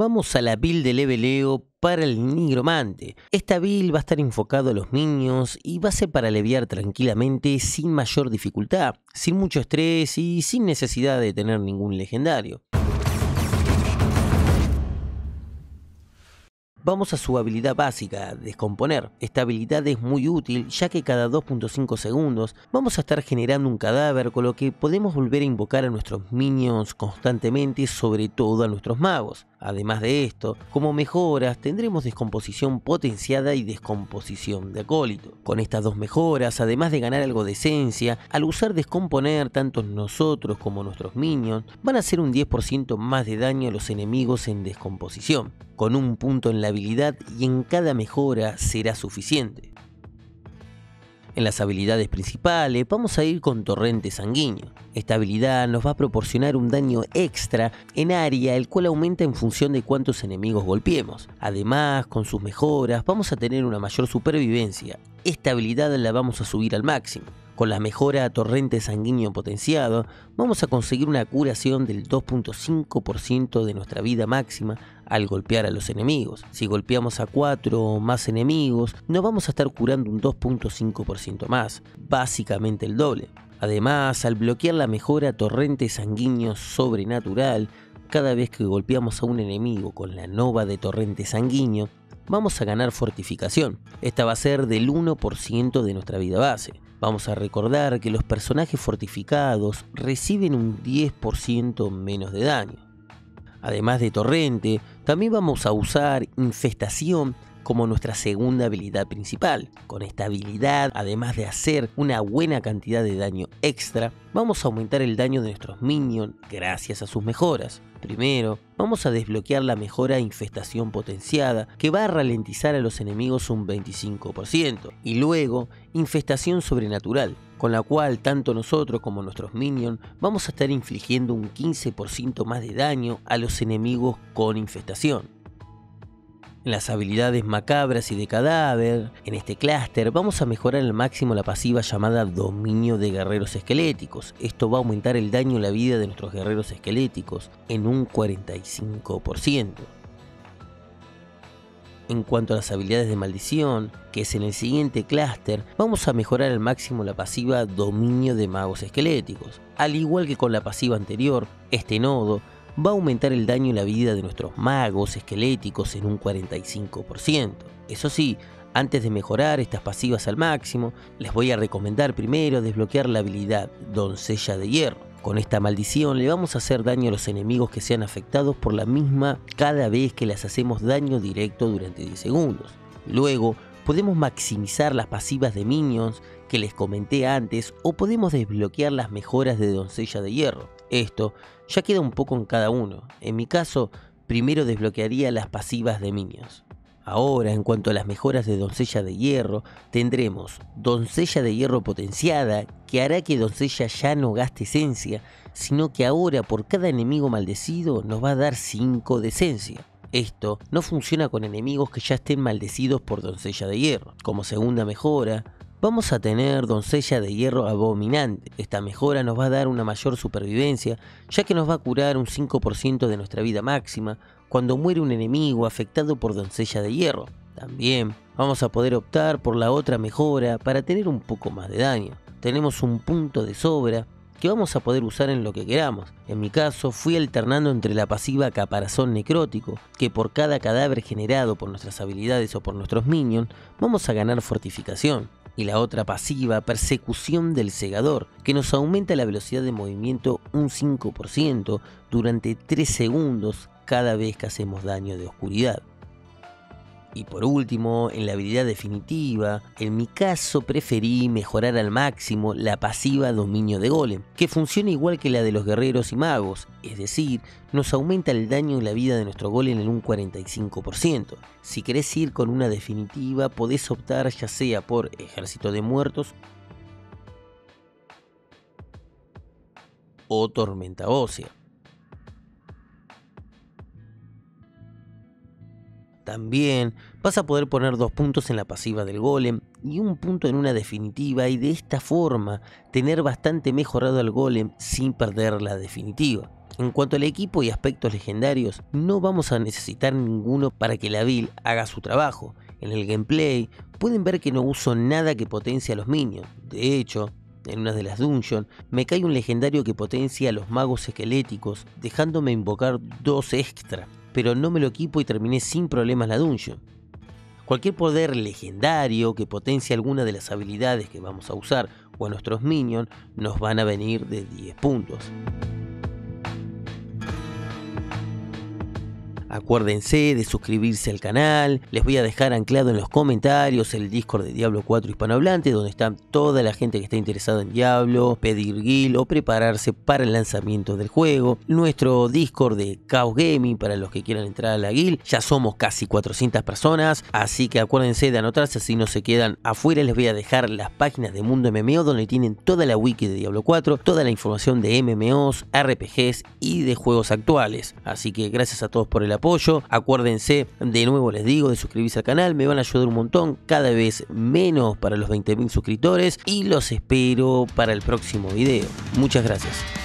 Vamos a la build de leveleo para el nigromante. Esta build va a estar enfocado a los niños y va a ser para aliviar tranquilamente sin mayor dificultad, sin mucho estrés y sin necesidad de tener ningún legendario. Vamos a su habilidad básica, descomponer. Esta habilidad es muy útil ya que cada 2.5 segundos vamos a estar generando un cadáver con lo que podemos volver a invocar a nuestros minions constantemente, sobre todo a nuestros magos. Además de esto, como mejoras tendremos descomposición potenciada y descomposición de acólito. Con estas dos mejoras, además de ganar algo de esencia, al usar descomponer tanto nosotros como nuestros minions, van a hacer un 10% más de daño a los enemigos en descomposición. Con un punto en la habilidad y en cada mejora será suficiente. En las habilidades principales vamos a ir con Torrente Sanguíneo. Esta habilidad nos va a proporcionar un daño extra en área, el cual aumenta en función de cuántos enemigos golpeemos. Además, con sus mejoras vamos a tener una mayor supervivencia. Esta habilidad la vamos a subir al máximo. Con la mejora a torrente sanguíneo potenciado, vamos a conseguir una curación del 2.5% de nuestra vida máxima al golpear a los enemigos. Si golpeamos a 4 o más enemigos, nos vamos a estar curando un 2.5% más, básicamente el doble. Además, al bloquear la mejora torrente sanguíneo sobrenatural, cada vez que golpeamos a un enemigo con la nova de torrente sanguíneo, vamos a ganar fortificación. Esta va a ser del 1% de nuestra vida base. Vamos a recordar que los personajes fortificados reciben un 10% menos de daño. Además de torrente, también vamos a usar infestación como nuestra segunda habilidad principal. Con esta habilidad, además de hacer una buena cantidad de daño extra, vamos a aumentar el daño de nuestros minions gracias a sus mejoras. Primero, vamos a desbloquear la mejora infestación potenciada que va a ralentizar a los enemigos un 25%. Y luego, infestación sobrenatural, con la cual tanto nosotros como nuestros minions vamos a estar infligiendo un 15% más de daño a los enemigos con infestación. En las habilidades macabras y de cadáver, en este clúster vamos a mejorar al máximo la pasiva llamada Dominio de Guerreros Esqueléticos. Esto va a aumentar el daño en la vida de nuestros guerreros esqueléticos en un 45%. En cuanto a las habilidades de maldición, que es en el siguiente clúster, vamos a mejorar al máximo la pasiva Dominio de Magos Esqueléticos. Al igual que con la pasiva anterior, este nodo va a aumentar el daño en la vida de nuestros magos esqueléticos en un 45%. Eso sí, antes de mejorar estas pasivas al máximo, les voy a recomendar primero desbloquear la habilidad Doncella de Hierro. Con esta maldición le vamos a hacer daño a los enemigos que sean afectados por la misma cada vez que les hacemos daño directo durante 10 segundos. Luego, podemos maximizar las pasivas de minions que les comenté antes o podemos desbloquear las mejoras de Doncella de Hierro. Esto ya queda un poco en cada uno. En mi caso, primero desbloquearía las pasivas de minions. Ahora, en cuanto a las mejoras de Doncella de Hierro, tendremos Doncella de Hierro potenciada, que hará que Doncella ya no gaste esencia, sino que ahora por cada enemigo maldecido nos va a dar 5 de esencia. Esto no funciona con enemigos que ya estén maldecidos por Doncella de Hierro. Como segunda mejora, vamos a tener doncella de hierro abominante. Esta mejora nos va a dar una mayor supervivencia, ya que nos va a curar un 5% de nuestra vida máxima cuando muere un enemigo afectado por doncella de hierro. También vamos a poder optar por la otra mejora para tener un poco más de daño. Tenemos un punto de sobra que vamos a poder usar en lo que queramos. En mi caso, fui alternando entre la pasiva caparazón necrótico, que por cada cadáver generado por nuestras habilidades o por nuestros minions, vamos a ganar fortificación y la otra pasiva, persecución del segador, que nos aumenta la velocidad de movimiento un 5% durante 3 segundos cada vez que hacemos daño de oscuridad. Y por último, en la habilidad definitiva, en mi caso preferí mejorar al máximo la pasiva dominio de golem, que funciona igual que la de los guerreros y magos, es decir, nos aumenta el daño en la vida de nuestro golem en un 45%. Si querés ir con una definitiva, podés optar ya sea por ejército de muertos o tormenta ósea. También vas a poder poner dos puntos en la pasiva del golem y un punto en una definitiva y de esta forma tener bastante mejorado al golem sin perder la definitiva. En cuanto al equipo y aspectos legendarios, no vamos a necesitar ninguno para que la build haga su trabajo. En el gameplay pueden ver que no uso nada que potencie a los minions. De hecho, en una de las dungeons, me cae un legendario que potencia a los magos esqueléticos, dejándome invocar dos extra, pero no me lo equipo y terminé sin problemas la dungeon. Cualquier poder legendario que potencie alguna de las habilidades que vamos a usar o a nuestros minions nos van a venir de 10 puntos. Acuérdense de suscribirse al canal, les voy a dejar anclado en los comentarios el Discord de Diablo 4 hispanohablante donde está toda la gente que está interesada en Diablo, pedir guild o prepararse para el lanzamiento del juego. Nuestro Discord de Chaos Gaming para los que quieran entrar a la guild, ya somos casi 400 personas, así que acuérdense de anotarse si no se quedan afuera. Les voy a dejar las páginas de Mundo MMO donde tienen toda la wiki de Diablo 4, toda la información de MMOs, RPGs y de juegos actuales. Así que gracias a todos por el apoyo apoyo. Acuérdense, de nuevo les digo, de suscribirse al canal, me van a ayudar un montón, cada vez menos para los 20.000 suscriptores y los espero para el próximo video. Muchas gracias.